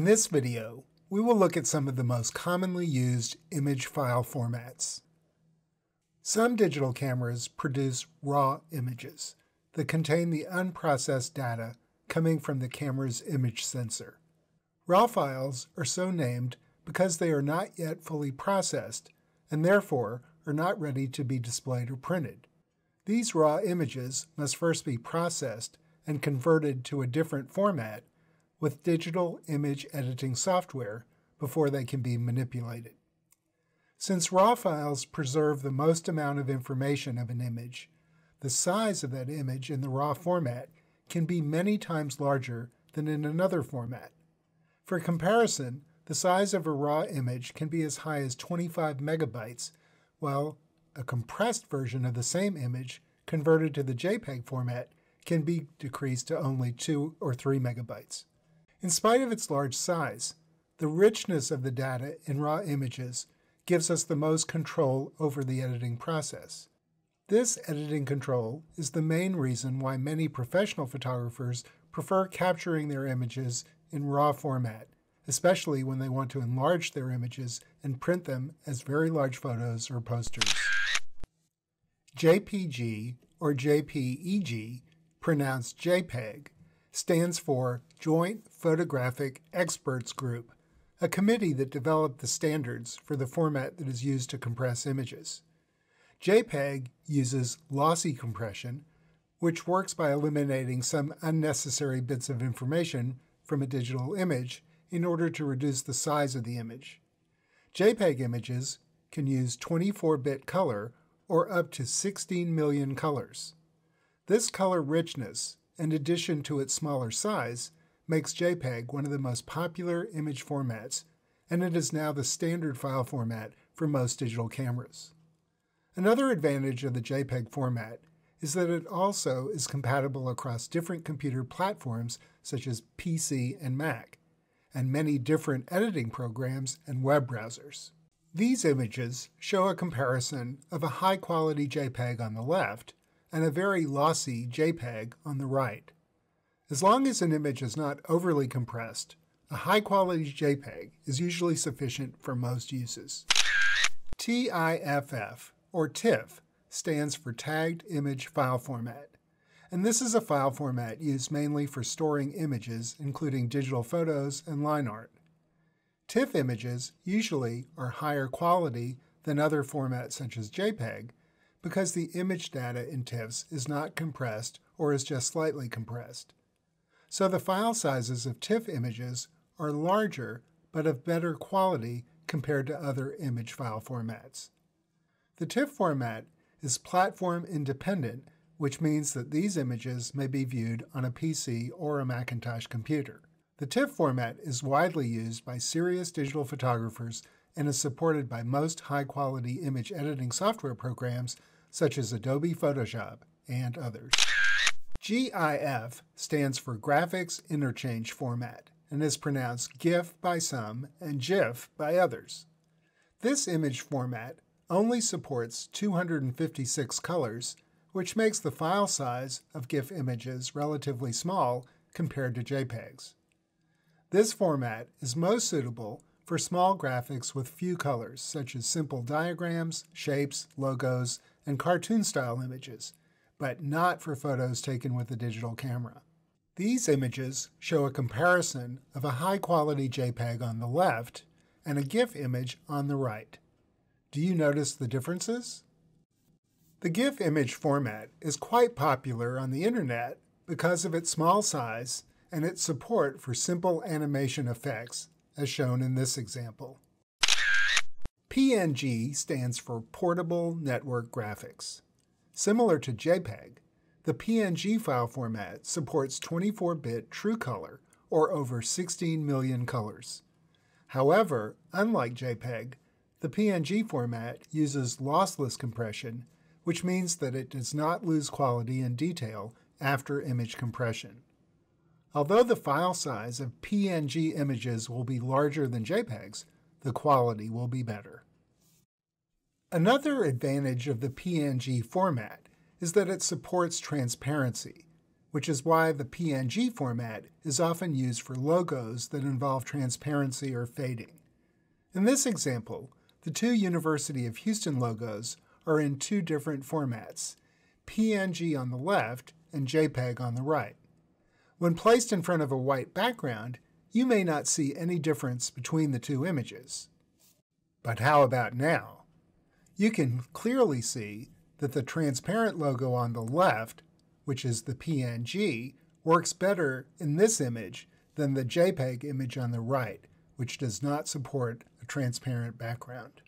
In this video, we will look at some of the most commonly used image file formats. Some digital cameras produce raw images that contain the unprocessed data coming from the camera's image sensor. RAW files are so named because they are not yet fully processed and therefore are not ready to be displayed or printed. These raw images must first be processed and converted to a different format with digital image editing software before they can be manipulated. Since RAW files preserve the most amount of information of an image, the size of that image in the RAW format can be many times larger than in another format. For comparison, the size of a RAW image can be as high as 25 megabytes, while a compressed version of the same image converted to the JPEG format can be decreased to only 2 or 3 megabytes. In spite of its large size, the richness of the data in raw images gives us the most control over the editing process. This editing control is the main reason why many professional photographers prefer capturing their images in RAW format, especially when they want to enlarge their images and print them as very large photos or posters. JPG or JPEG, pronounced JPEG, stands for Joint Photographic Experts Group, a committee that developed the standards for the format that is used to compress images. JPEG uses lossy compression, which works by eliminating some unnecessary bits of information from a digital image in order to reduce the size of the image. JPEG images can use 24-bit color or up to 16 million colors. This color richness in addition to its smaller size, makes JPEG one of the most popular image formats, and it is now the standard file format for most digital cameras. Another advantage of the JPEG format is that it also is compatible across different computer platforms such as PC and Mac, and many different editing programs and web browsers. These images show a comparison of a high-quality JPEG on the left and a very lossy JPEG on the right. As long as an image is not overly compressed, a high-quality JPEG is usually sufficient for most uses. TIFF, or TIFF, stands for Tagged Image File Format, and this is a file format used mainly for storing images, including digital photos and line art. TIFF images usually are higher quality than other formats such as JPEG, because the image data in TIFFs is not compressed or is just slightly compressed. So the file sizes of TIFF images are larger but of better quality compared to other image file formats. The TIFF format is platform independent, which means that these images may be viewed on a PC or a Macintosh computer. The TIFF format is widely used by serious digital photographers and is supported by most high-quality image editing software programs such as Adobe Photoshop and others. GIF stands for Graphics Interchange Format and is pronounced GIF by some and GIF by others. This image format only supports 256 colors, which makes the file size of GIF images relatively small compared to JPEGs. This format is most suitable for small graphics with few colors, such as simple diagrams, shapes, logos, and cartoon-style images, but not for photos taken with a digital camera. These images show a comparison of a high-quality JPEG on the left and a GIF image on the right. Do you notice the differences? The GIF image format is quite popular on the internet because of its small size and its support for simple animation effects as shown in this example. PNG stands for Portable Network Graphics. Similar to JPEG, the PNG file format supports 24-bit true color, or over 16 million colors. However, unlike JPEG, the PNG format uses lossless compression, which means that it does not lose quality and detail after image compression. Although the file size of PNG images will be larger than JPEGs, the quality will be better. Another advantage of the PNG format is that it supports transparency. which is why the PNG format is often used for logos that involve transparency or fading. In this example, the two University of Houston logos are in two different formats, PNG on the left and JPEG on the right. When placed in front of a white background, you may not see any difference between the two images. But how about now? You can clearly see that the transparent logo on the left, which is the PNG, works better in this image than the JPEG image on the right, which does not support a transparent background.